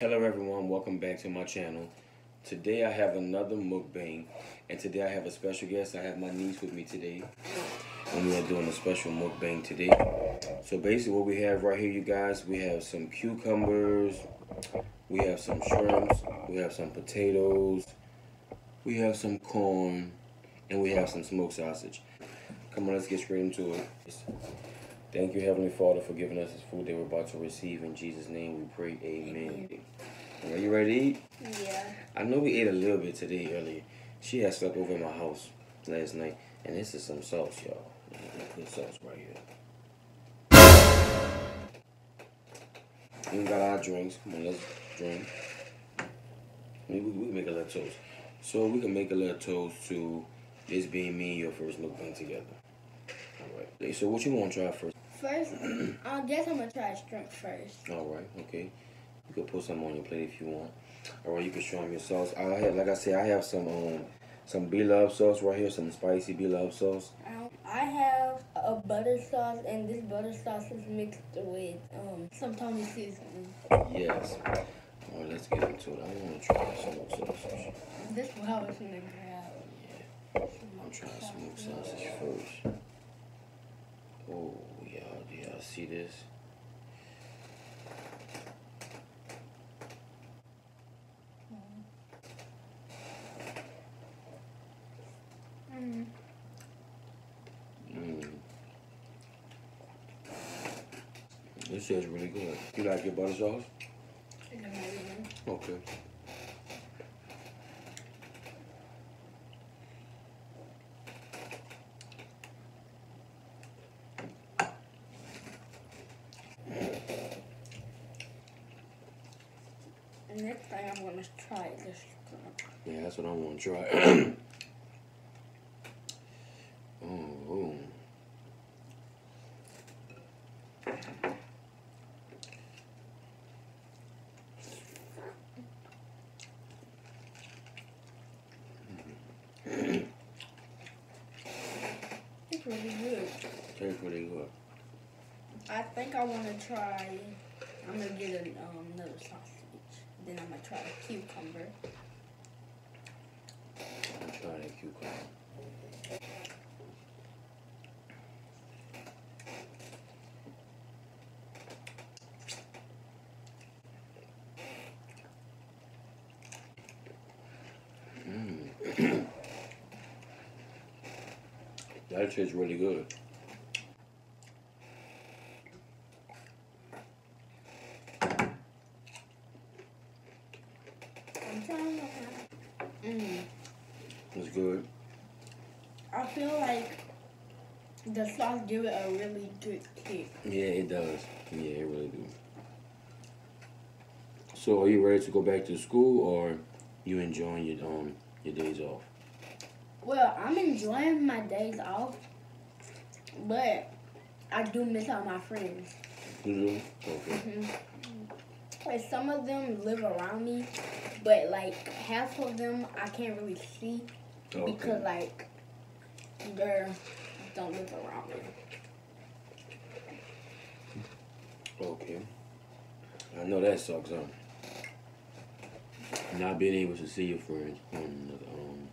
Hello everyone, welcome back to my channel. Today I have another mukbang and today I have a special guest. I have my niece with me today and we are doing a special mukbang today. So basically what we have right here you guys, we have some cucumbers, we have some shrimps, we have some potatoes, we have some corn, and we have some smoked sausage. Come on, let's get straight into it. Thank you, Heavenly Father, for giving us this food that we're about to receive. In Jesus' name we pray, amen. Are you ready to eat? Yeah. I know we ate a little bit today earlier. She had slept over in my house last night. And this is some sauce, y'all. Good sauce right here. We got our drinks. Come on, let's drink. Maybe we can make a little toast. So we can make a little toast to this being me and your first mukbang together. Alright. So what you want to try first? First, I guess I'm gonna try shrimp first. All right, okay. You can put some on your plate if you want. All right, you can show them your sauce. I have, like I said, I have some um some Blove sauce right here, some spicy Blove sauce. Um, I have a butter sauce, and this butter sauce is mixed with um some Tony seasoning. Yes. All right, let's get into it. I want to try some smoked sausage. This is what I was gonna grab. Yeah, I'm trying smoked sausage first. Oh, y'all, do y'all see this? Mm. Mm. This tastes really good. You like your butter sauce? It's amazing. Okay. Next thing I'm gonna try this shrimp. Yeah, that's what I want to try. oh, oh. It's really good. Tastes really good. I think I wanna try. I'm gonna get an, um, another sausage. Then I'm gonna try a cucumber. I'll try that cucumber. Mm. that tastes really good. I'm trying to. Mm. It's good. I feel like the sauce give it a really good kick. Yeah, it does. Yeah, it really do. So, are you ready to go back to school, or you enjoying your um your days off? Well, I'm enjoying my days off, but I do miss all my friends. You do? Okay. hmm Like some of them live around me, but like half of them I can't really see because like they don't live around me. Okay. I know that sucks, huh? Not being able to see your friends. on the, Um,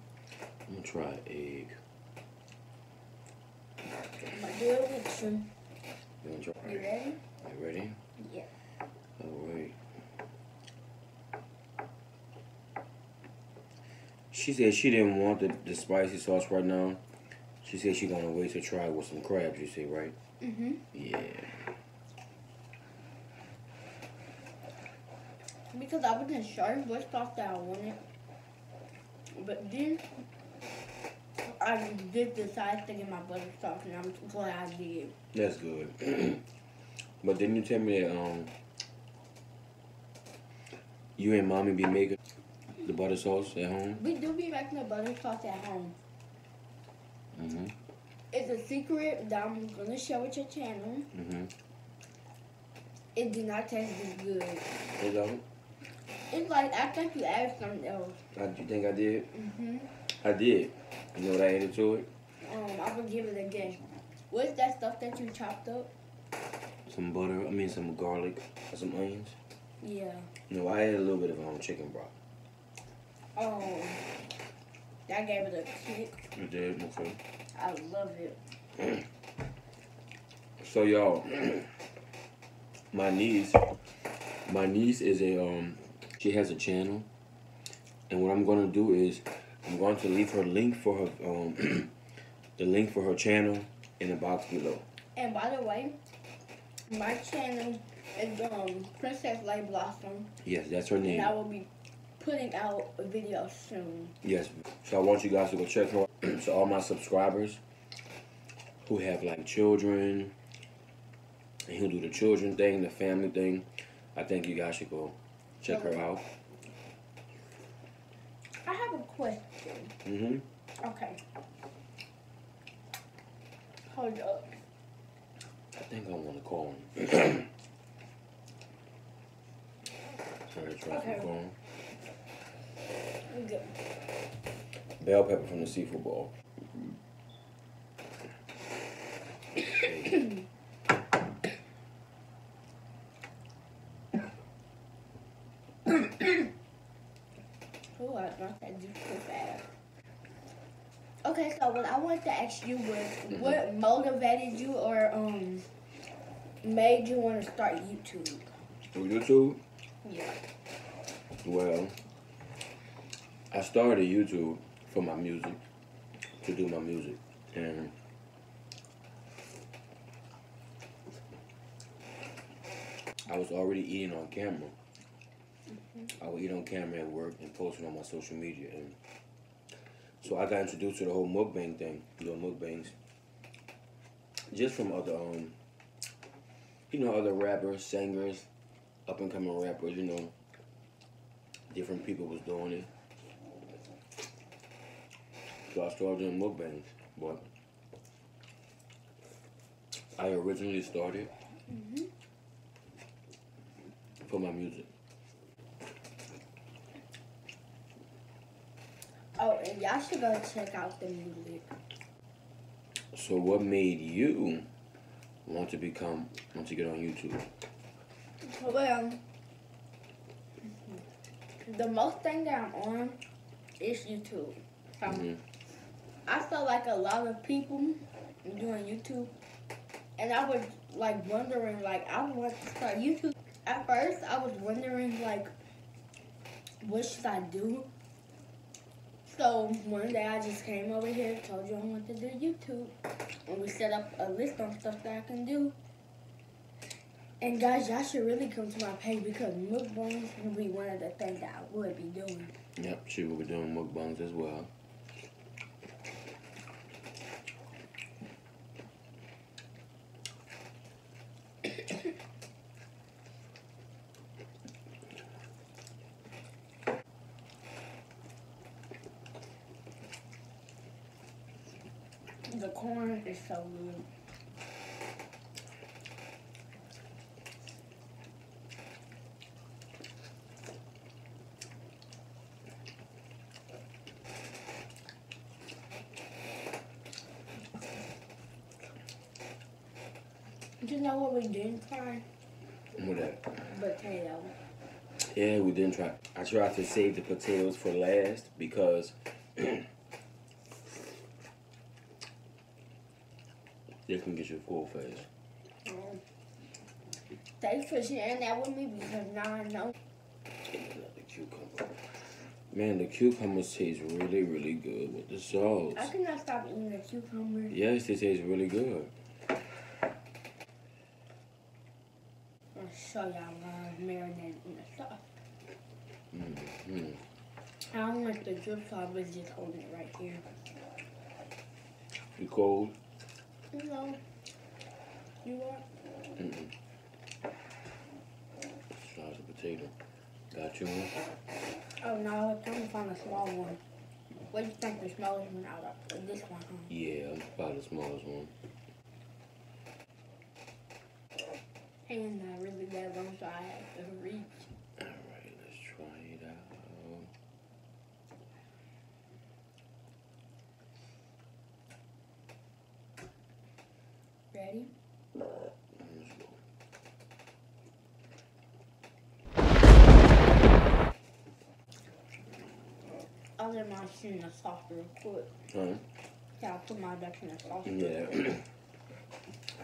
I'm gonna try egg. I'm gonna do it with you. Try? You ready? You ready? Yeah. All right. She said she didn't want the, the spicy sauce right now. She said she's gonna wait to try it with some crabs. You say right? Mm-hmm. Yeah. Because I wasn't sure what sauce that I wanted, but then I did decide to get my butter sauce, and I'm glad I did. That's good. but didn't you tell me that um you and mommy be making the butter sauce at home? We do be making the butter sauce at home. Mm-hmm. It's a secret that I'm gonna share with your channel. Mm-hmm. It did not taste this good. Is that It's like I think you added something else. I, you think I did? hmm I did. You know what I added to it? Um, I will give it a guess. What's that stuff that you chopped up? Some butter. I mean some garlic. Some onions. Yeah. No, I had a little bit of um, chicken broth. Oh, that gave it a kick. You did? Okay. I love it. So y'all, my niece, my niece is a um, she has a channel, and what I'm gonna do is I'm going to leave her link for her um, the link for her channel in the box below. And by the way, my channel is um Princess Lai Blossom, Yes, that's her name. and I will be putting out a video soon. Yes. So I want you guys to go check her. out. so all my subscribers who have like children, and who do the children thing, the family thing, I think you guys should go check her out. I have a question. hmm Okay. Hold up. I think I want to call him. Sorry, try Okay. to Bell pepper from the seafood bowl. Oh, I drank that juice too fast. Okay, so what I wanted to ask you was, what motivated you or um made you want to start YouTube? YouTube? Yeah. Well, I started YouTube for my music, to do my music, and I was already eating on camera. I would eat on camera at work and post it on my social media, and so I got introduced to the whole mukbang thing, doing mukbangs, just from other, um, you know, other rappers, singers, up and coming rappers, you know different people was doing it. So I started doing mukbangs. But I originally started Mhm. for my music. Oh, and y'all should go check out the music. So what made you want to become want to get on YouTube? Well, the most thing that I'm on is YouTube. So, Mhm. I feel like a lot of people doing YouTube, and I was like wondering, like I want to start YouTube. At first, I was wondering, like, what should I do? So one day I just came over here, told you I want to do YouTube, and we set up a list on stuff that I can do. And guys, y'all should really come to my page because mukbangs will be one of the things that I would be doing. Yep, she will be doing mukbangs as well. The corn is so good. You know what we didn't try? With that. Potato. Yeah, we didn't try. I tried to save the potatoes for last because they can get you full fast. Um, thanks for sharing that with me because now I know. Another cucumber. Man, the cucumbers taste really, really good with the sauce. I cannot stop eating the cucumbers. Yes, they taste really good. I'll show y'all while I'm marinating in the sauce. Mm-hmm. I don't want the drip sauce, but just holding it right here. You cold? You you want? Mm-mm. Try the potato. Got you one? Oh no, I was trying to find a small one. What do you think the smallest one out of? This one, huh? Yeah, I'll probably the smallest one. And I really that long, so I have to reach. Alright, let's try it out. Ready? Let's go. Shit in the sauce real quick. Huh? Yeah, I'll put my ducks in the sauce. Yeah.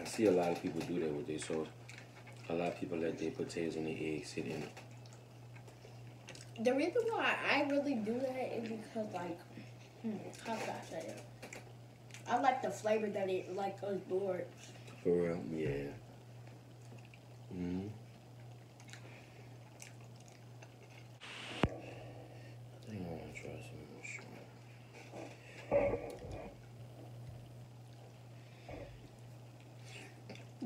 I see a lot of people do that with their sauce. A lot of people let their potatoes and their eggs sit in it. The reason why I really do that is because, like, hmm, how can I say it? I like the flavor that it, like, absorbs. For real? Yeah. hmm I think I want to try some more shrimp.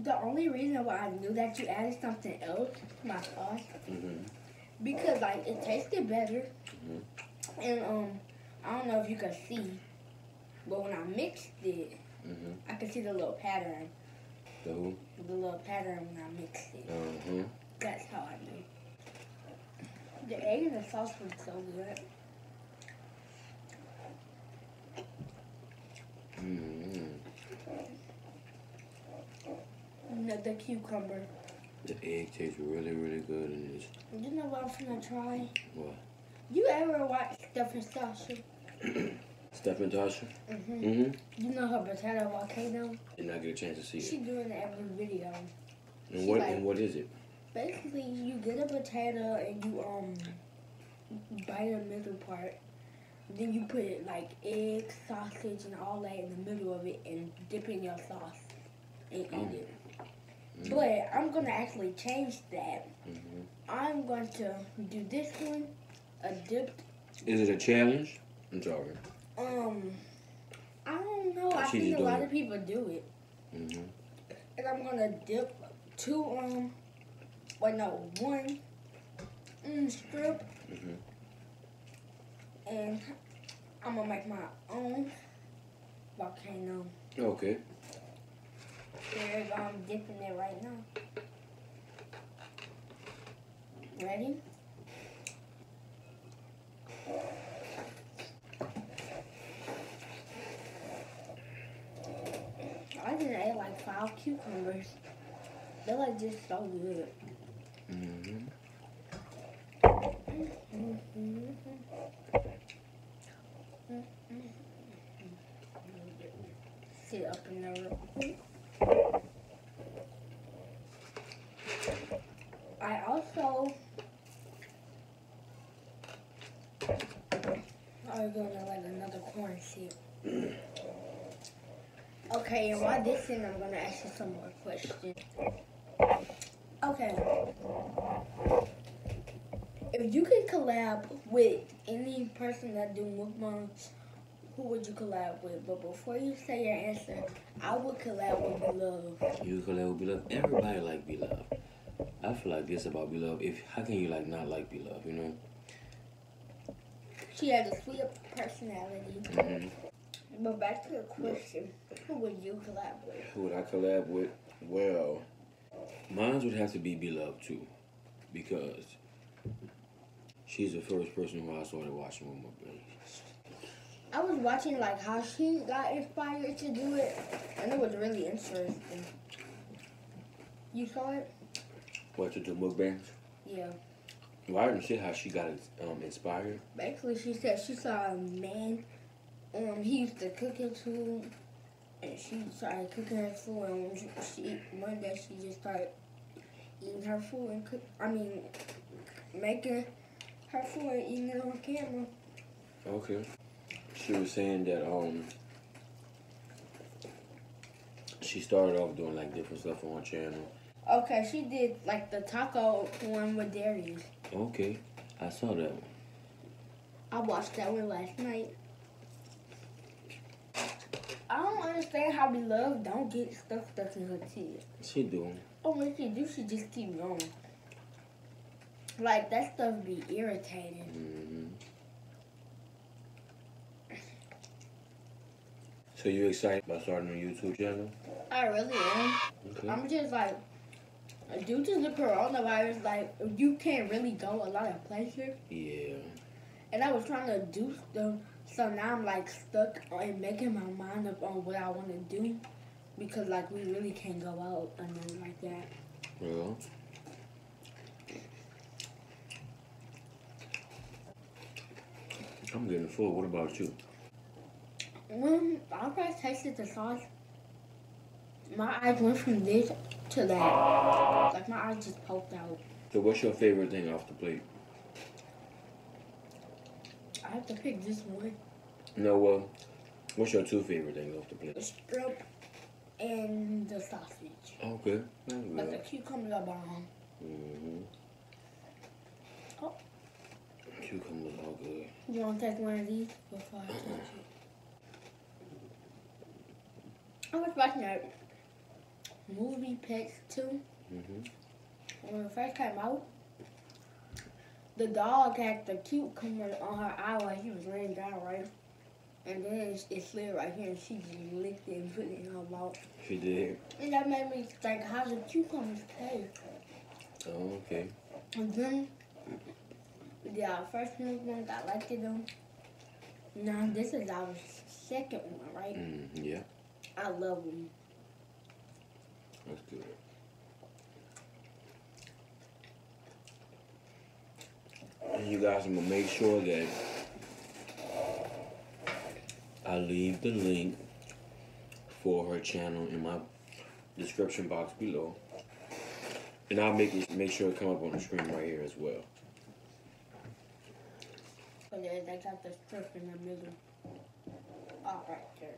The only reason why I knew that you added something else to my sauce hmm because, like, it tasted better. Mhm. And, um, I don't know if you can see, but when I mixed it, hmm I could see the little pattern. The who? The little pattern when I mixed it. Uh-huh. That's how I knew. The egg and the sauce was so good. hmm The, cucumber. The egg tastes really, really good in this. You know what I'm gonna try? What? You ever watch Stuff and Sasha? Stephen Tasha? Mm-hmm. Mm-hmm. You know her potato volcano? Did not get a chance to see She it. doing it every video. And she what like- and what is it? Basically, you get a potato and you um bite the middle part. Then you put like egg, sausage, and all that in the middle of it, and dip in your sauce and eat Oh. it. Mm. But I'm gonna actually change that. hmm I'm going to do this one, a dip. Is it a challenge? I'm sorry. Um, I don't know. Oh, I she think a lot doing of people do it, Mm-hmm. and I'm gonna dip two um, wait no one mm, strip, Mm-hmm. and I'm gonna make my own volcano. Okay. There, I'm dipping it right now. Ready? I just ate like five cucumbers. They're like just so good. Mm-hmm. Sit up in there real quick. I also are gonna let another corn sit. Okay, and while this in, I'm gonna ask you some more questions. Okay. If you could collab with any person that do mukbangs, who would you collab with? But before you say your answer, I would collab with Blove. You collab with Blove. Everybody like Blove. I feel like this about Blove. If how can you like not like Blove? You know. She has a sweet personality. Mm-hmm. But back to the question, who would you collab with? Who would I collab with? Well, mine would have to be Blove too, because she's the first person who I started watching with my baby. I was watching like how she got inspired to do it, and it was really interesting. You saw it? What to do mukbangs? Yeah. Well, I didn't see how she got um, inspired. Basically, she said she saw a man. Um, he used to cook his food, and she started cooking her food. And she, she one day she just started eating her food and cook. I mean, making her food and eating it on camera. Okay. She was saying that um she started off doing like different stuff on her channel. Okay, she did like the taco one with Darius. Okay, I saw that one. I watched that one last night. I don't understand how Blove don't get stuff stuck in her teeth. She doing. Oh, when she do, she just keep going. Like that stuff be irritating. hmm So you excited about starting a YouTube channel? I really am. Okay. I'm just like, due to the coronavirus, like you can't really go a lot of places, Yeah. and I was trying to do stuff. So now I'm like stuck on making my mind up on what I want to do, because like we really can't go out and nothing like that. Well. I'm getting full. What about you? When I first tasted the sauce, my eyes went from this to that. Like my eyes just poked out. So, what's your favorite thing off the plate? I have to pick this one. No, well, what's your two favorite things off the plate? The strip and the sausage. Okay, that's But the good. cucumber bomb. Mm-hmm. Oh. Cucumbers all good. You want to take one of these before I taste it? I was watching that movie Pets 2. Mm-hmm. When it first came out, the dog had the cucumber on her eye while she was laying down, right? And then it, it slid right here and she just licked it and put it in her mouth. She did. And that made me think, how do cucumbers taste? Oh, okay. And then, yeah, first movement, I liked it though. Now, this is our second one, right? Mm, yeah, I love them. That's good. And you guys, I'm gonna make sure that I leave the link for her channel in my description box below. And I'll make it make sure it come up on the screen right here as well. Yeah, they got the strip in the middle. All right there.